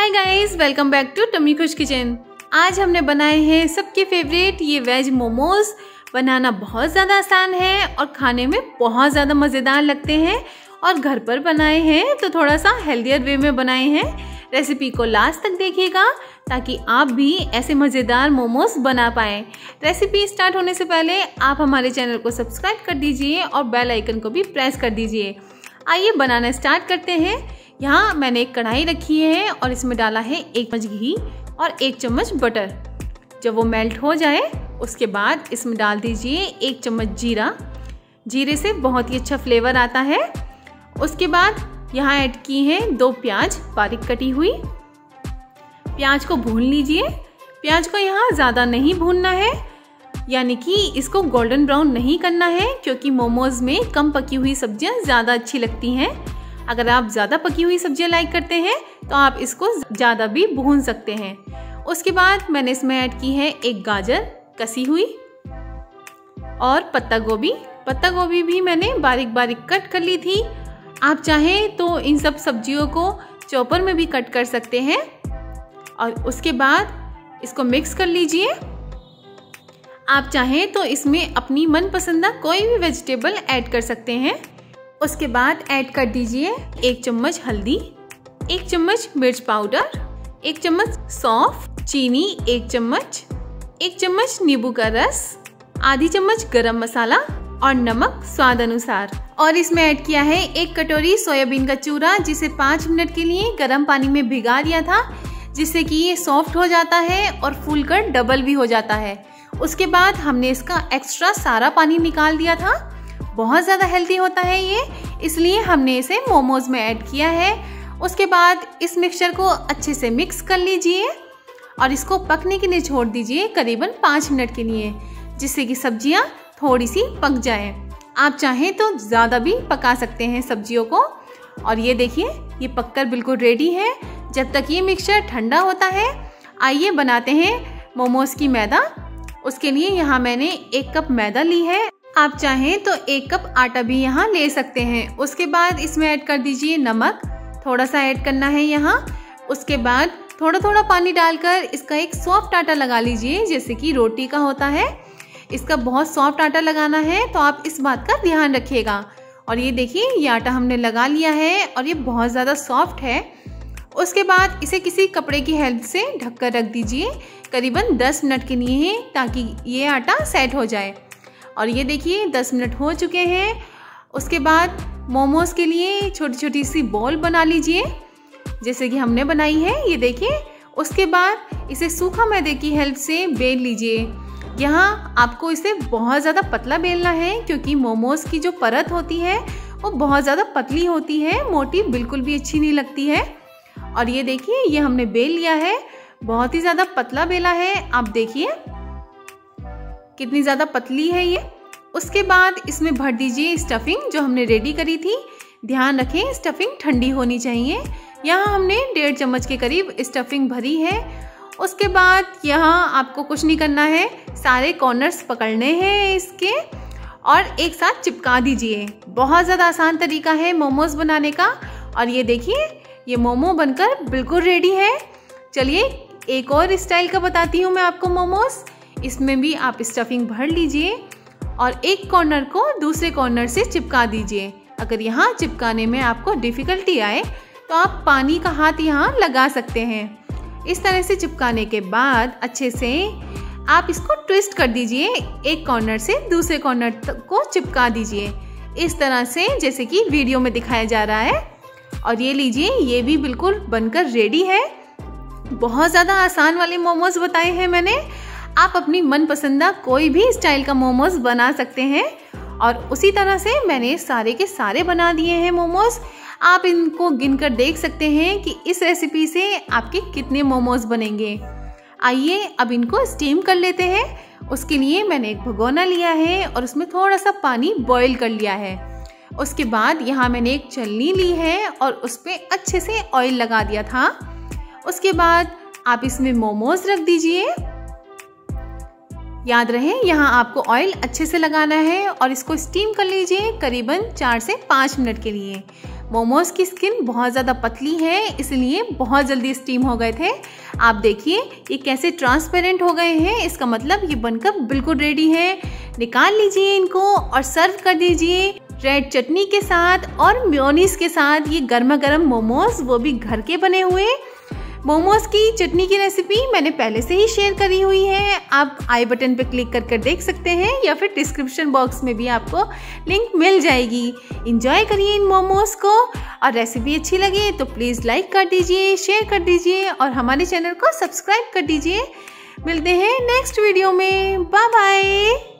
Hi guys welcome back to tummy खुश kitchen आज हमने बनाए हैं सबके फेवरेट ये वेज मोमोज बनाना बहुत ज़्यादा आसान है और खाने में बहुत ज़्यादा मज़ेदार लगते हैं। और घर पर बनाए हैं तो थोड़ा सा हेल्दियर वे में बनाए हैं। रेसिपी को लास्ट तक देखिएगा ताकि आप भी ऐसे मज़ेदार मोमोज बना पाएँ। रेसिपी स्टार्ट होने से पहले आप हमारे चैनल को सब्सक्राइब कर दीजिए और बेल आइकन को भी प्रेस कर दीजिए। आइए बनाना स्टार्ट करते हैं। यहाँ मैंने एक कढ़ाई रखी है और इसमें डाला है एक चम्मच घी और एक चम्मच बटर जब वो मेल्ट हो जाए, उसके बाद इसमें डाल दीजिए एक चम्मच जीरा। जीरे से बहुत ही अच्छा फ्लेवर आता है। उसके बाद यहाँ ऐड की है दो प्याज, बारीक कटी हुई। प्याज को भून लीजिए। प्याज को यहाँ ज़्यादा नहीं भूनना है। यानी कि इसको गोल्डन ब्राउन नहीं करना है, क्योंकि मोमोज में कम पकी हुई सब्ज़ियाँ ज़्यादा अच्छी लगती हैं। अगर आप ज़्यादा पकी हुई सब्ज़ियाँ लाइक करते हैं तो आप इसको ज़्यादा भी भून सकते हैं। उसके बाद मैंने इसमें ऐड की है एक गाजर, कसी हुई और पत्ता गोभी। पत्ता गोभी भी मैंने बारीक बारीक कट कर ली थी। आप चाहें तो इन सब सब्जियों को चॉपर में भी कट कर सकते हैं। और उसके बाद इसको मिक्स कर लीजिए। आप चाहें तो इसमें अपनी मनपसंदा कोई भी वेजिटेबल ऐड कर सकते हैं। उसके बाद ऐड कर दीजिए एक चम्मच हल्दी, एक चम्मच मिर्च पाउडर, एक चम्मच सौंफ, चीनी, एक चम्मच एक चम्मच नींबू का रस, आधी चम्मच गरम मसाला और नमक स्वाद अनुसार। और इसमें ऐड किया है एक कटोरी सोयाबीन का चूरा, जिसे पाँच मिनट के लिए गर्म पानी में भिगा दिया था, जिससे कि ये सॉफ्ट हो जाता है और फूल कर डबल भी हो जाता है। उसके बाद हमने इसका एक्स्ट्रा सारा पानी निकाल दिया था। बहुत ज़्यादा हेल्दी होता है ये, इसलिए हमने इसे मोमोज में ऐड किया है। उसके बाद इस मिक्सचर को अच्छे से मिक्स कर लीजिए और इसको पकने के लिए छोड़ दीजिए करीबन पाँच मिनट के लिए, जिससे कि सब्ज़ियाँ थोड़ी सी पक जाए। आप चाहें तो ज़्यादा भी पका सकते हैं सब्जियों को। और ये देखिए, ये पककर बिल्कुल रेडी है। जब तक ये मिक्सचर ठंडा होता है, आइए बनाते हैं मोमोज की मैदा। उसके लिए यहाँ मैंने एक कप मैदा ली है। आप चाहें तो एक कप आटा भी यहाँ ले सकते हैं। उसके बाद इसमें ऐड कर दीजिए नमक। थोड़ा सा ऐड करना है यहाँ। उसके बाद थोड़ा थोड़ा पानी डालकर इसका एक सॉफ्ट आटा लगा लीजिए, जैसे कि रोटी का होता है। इसका बहुत सॉफ्ट आटा लगाना है तो आप इस बात का ध्यान रखिएगा। और ये देखिए, ये आटा हमने लगा लिया है और ये बहुत ज़्यादा सॉफ्ट है। उसके बाद इसे किसी कपड़े की हेल्प से ढककर रख दीजिए। करीबन 10 मिनट के लिए ताकि ये आटा सेट हो जाए। और ये देखिए, दस मिनट हो चुके हैं। उसके बाद मोमोज़ के लिए छोटी छोटी सी बॉल बना लीजिए, जैसे कि हमने बनाई है, ये देखिए। उसके बाद इसे सूखा मैदे की हेल्प से बेल लीजिए। यहाँ आपको इसे बहुत ज़्यादा पतला बेलना है, क्योंकि मोमोज़ की जो परत होती है, वो बहुत ज़्यादा पतली होती है, मोटी बिल्कुल भी अच्छी नहीं लगती है। और ये देखिए, ये हमने बेल लिया है, बहुत ही ज़्यादा पतला बेला है। आप देखिए कितनी ज़्यादा पतली है ये? उसके बाद इसमें भर दीजिए स्टफिंग जो हमने रेडी करी थी। ध्यान रखें स्टफिंग ठंडी होनी चाहिए। यहाँ हमने डेढ़ चम्मच के करीब स्टफिंग भरी है। उसके बाद यहाँ आपको कुछ नहीं करना है। सारे कॉर्नर्स पकड़ने हैं इसके। और एक साथ चिपका दीजिए। बहुत ज़्यादा आसान तरीका है मोमोज बनाने का। और ये देखिए, ये मोमो बनकर बिल्कुल रेडी है। चलिए, एक और स्टाइल का बताती हूँ मैं आपको मोमोज़। इसमें भी आप स्टफिंग भर लीजिए और एक कॉर्नर को दूसरे कॉर्नर से चिपका दीजिए। अगर यहाँ चिपकाने में आपको डिफ़िकल्टी आए तो आप पानी का हाथ यहाँ लगा सकते हैं। इस तरह से चिपकाने के बाद अच्छे से आप इसको ट्विस्ट कर दीजिए। एक कॉर्नर से दूसरे कॉर्नर को चिपका दीजिए। इस तरह से जैसे कि वीडियो में दिखाया जा रहा है। और ये लीजिए, ये भी बिल्कुल बनकर रेडी है। बहुत ज़्यादा आसान वाले मोमोज बताए हैं मैंने। आप अपनी मनपसंदा कोई भी स्टाइल का मोमोज बना सकते हैं। और उसी तरह से मैंने सारे के सारे बना दिए हैं मोमोज। आप इनको गिनकर देख सकते हैं कि इस रेसिपी से आपके कितने मोमोज बनेंगे। आइए अब इनको स्टीम कर लेते हैं। उसके लिए मैंने एक भगोना लिया है और उसमें थोड़ा सा पानी बॉईल कर लिया है। उसके बाद यहाँ मैंने एक चलनी ली है और उस पर अच्छे से ऑयल लगा दिया था। उसके बाद आप इसमें मोमोज रख दीजिए। याद रहे, यहाँ आपको ऑयल अच्छे से लगाना है और इसको स्टीम कर लीजिए करीबन चार से पाँच मिनट के लिए। मोमोज की स्किन बहुत ज़्यादा पतली है, इसलिए बहुत जल्दी स्टीम हो गए थे। आप देखिए, ये कैसे ट्रांसपेरेंट हो गए हैं, इसका मतलब ये बनकर बिल्कुल रेडी है। निकाल लीजिए इनको और सर्व कर दीजिए रेड चटनी के साथ और म्योनीस के साथ। ये गर्मा गर्म मोमोज वो भी घर के बने हुए। मोमोज की चटनी की रेसिपी मैंने पहले से ही शेयर करी हुई है। आप आई बटन पर क्लिक कर कर देख सकते हैं या फिर डिस्क्रिप्शन बॉक्स में भी आपको लिंक मिल जाएगी। इंजॉय करिए इन मोमोज को। और रेसिपी अच्छी लगी तो प्लीज़ लाइक कर दीजिए शेयर कर दीजिए और हमारे चैनल को सब्सक्राइब कर दीजिए। मिलते हैं नेक्स्ट वीडियो में। Bye bye